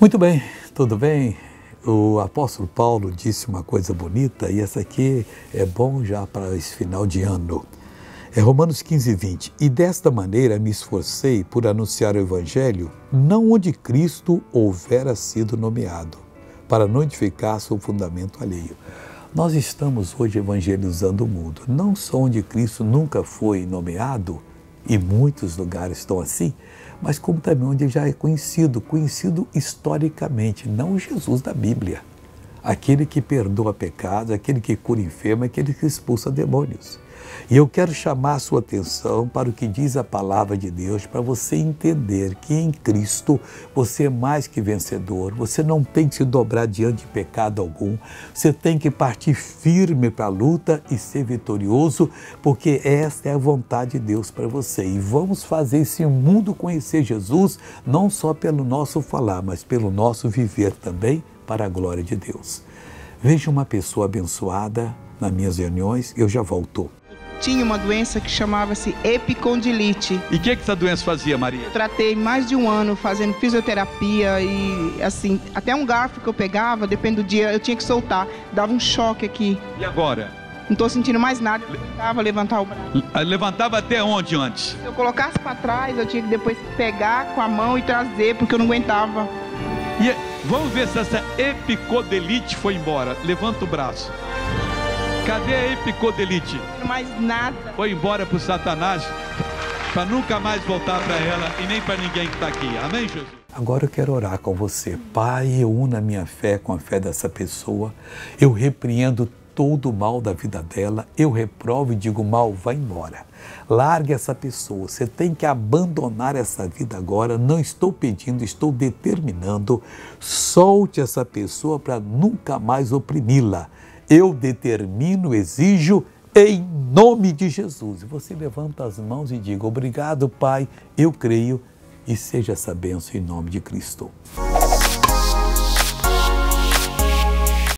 Muito bem, tudo bem? O apóstolo Paulo disse uma coisa bonita e essa aqui é bom já para esse final de ano. É Romanos 15, 20. E desta maneira me esforcei por anunciar o Evangelho, não onde Cristo houvera sido nomeado, para não edificar seu fundamento alheio. Nós estamos hoje evangelizando o mundo, não só onde Cristo nunca foi nomeado, e muitos lugares estão assim, mas como também onde já é conhecido, conhecido historicamente, não Jesus da Bíblia. Aquele que perdoa pecados, aquele que cura enfermo, aquele que expulsa demônios. E eu quero chamar a sua atenção para o que diz a palavra de Deus, para você entender que em Cristo você é mais que vencedor, você não tem que se dobrar diante de pecado algum, você tem que partir firme para a luta e ser vitorioso, porque esta é a vontade de Deus para você. E vamos fazer esse mundo conhecer Jesus, não só pelo nosso falar, mas pelo nosso viver também, para a glória de Deus. Veja uma pessoa abençoada nas minhas reuniões, eu já volto tinha uma doença que chamava-se epicondilite. E o que, que essa doença fazia, Maria? Eu tratei mais de um ano fazendo fisioterapia e assim, até um garfo que eu pegava, depende do dia, eu tinha que soltar. Dava um choque aqui. E agora? Não estou sentindo mais nada. Eu tentava levantar o braço. Ah, levantava até onde antes? Se eu colocasse para trás, eu tinha que depois pegar com a mão e trazer, porque eu não aguentava. E vamos ver se essa epicodelite foi embora. Levanta o braço. Cadê a epicodelite? Mais nada. Foi embora para o Satanás para nunca mais voltar para ela e nem para ninguém que está aqui. Amém, Jesus? Agora eu quero orar com você. Pai, eu uno a minha fé com a fé dessa pessoa. Eu repreendo todo o mal da vida dela. Eu reprovo e digo: mal, vai embora. Largue essa pessoa. Você tem que abandonar essa vida agora. Não estou pedindo, estou determinando. Solte essa pessoa para nunca mais oprimi-la eu determino, exijo em nome de Jesus. E você levanta as mãos e diga: Obrigado, Pai, eu creio, e seja essa bênção em nome de Cristo.